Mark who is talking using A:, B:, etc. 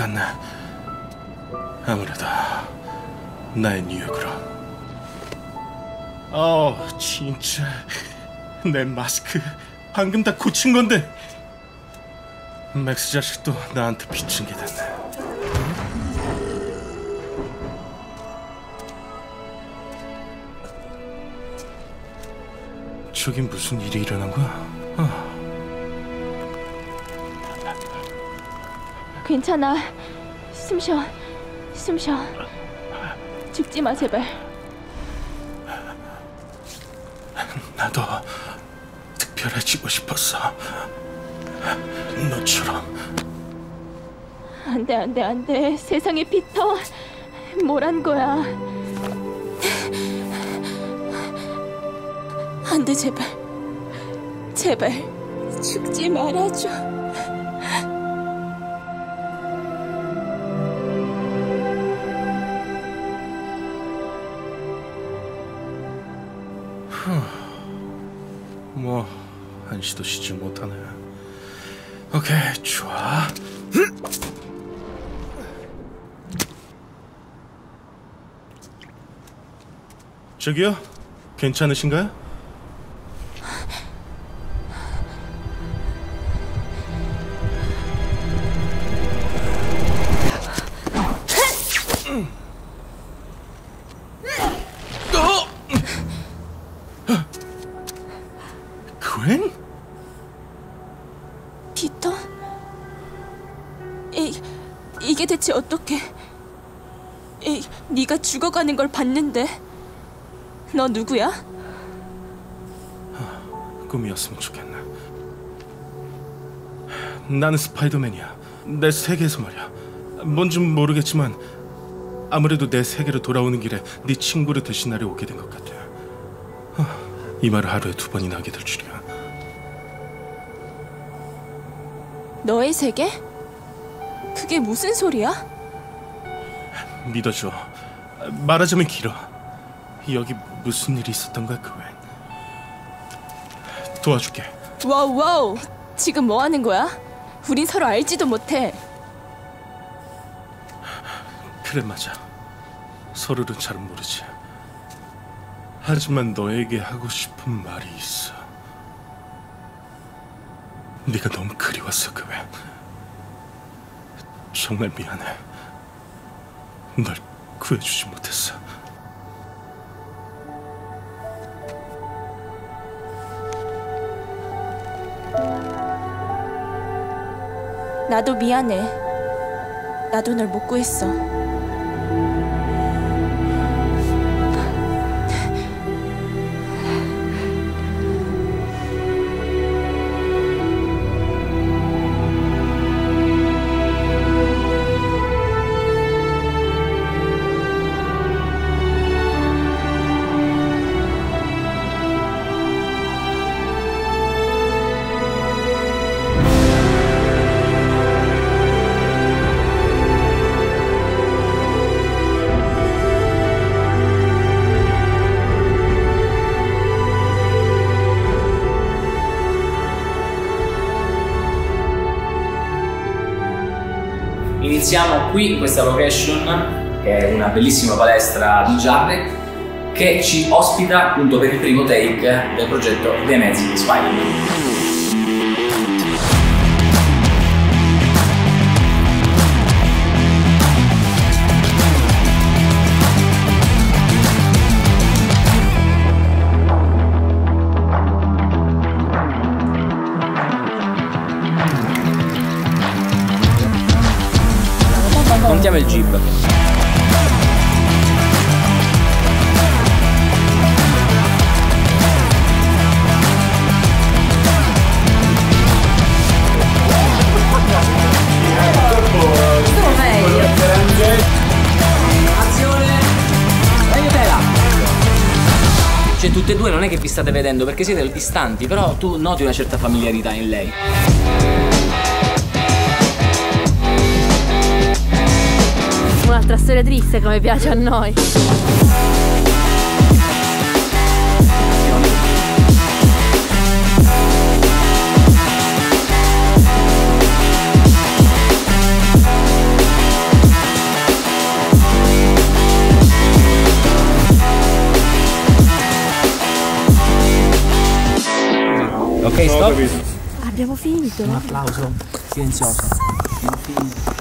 A: 같네. 아무래도 나의 뉴욕으로. 어, 진짜 내 마스크 방금 다 고친 건데. 맥스 자식도 나한테 빚진 게 됐네. 저긴 무슨 일이 일어난 거야? 아.
B: 괜찮아. 숨 쉬어. 숨 쉬어. 죽지 마, 제발.
A: 나도 특별해지고 싶었어. 너처럼.
B: 안 돼, 안 돼, 안 돼. 세상에 피터. 뭐란 거야. 안 돼, 제발. 제발. 죽지 말아줘.
A: 뭐 한시도 쉬지 못하네. 오케이, 좋아. 저기요, 괜찮으신가요?
B: 대체 어떻게? 이, 네가 죽어가는 걸 봤는데. 너 누구야?
A: 꿈이었으면 좋겠네. 나는 스파이더맨이야. 내 세계에서 말이야. 뭔진 모르겠지만 아무래도 내 세계로 돌아오는 길에 네 친구를 대신하려 오게 된 것 같아. 하, 이 말을 하루에 두 번이나 하게 될 줄이야.
B: 너의 세계? 그게 무슨 소리야?
A: 믿어줘. 말하자면 길어. 여기 무슨 일이 있었던 거야, 그웬? 도와줄게.
B: wow wow. 지금 뭐 하는 거야? 우린 서로 알지도 못해.
A: 그래 맞아. 서로를 잘 모르지. 하지만 너에게 하고 싶은 말이 있어. 네가 너무 그리웠어 그웬. 정말 미안해. 널 구해주지 못했어.
B: 나도 미안해. 나도 널 못 구했어.
C: Iniziamo qui in questa location, che è una bellissima palestra di Jarrett, che ci ospita appunto per il primo take del progetto The Amazing Spider-Man. Jeep. Cioè tutte e due non è che vi state vedendo perché siete distanti, però tu noti una certa familiarità in lei.
D: nostra storia triste come piace a noi.
C: Ok, stop.
D: Abbiamo finito.
C: Un applauso silenzioso. Abbiamo finito.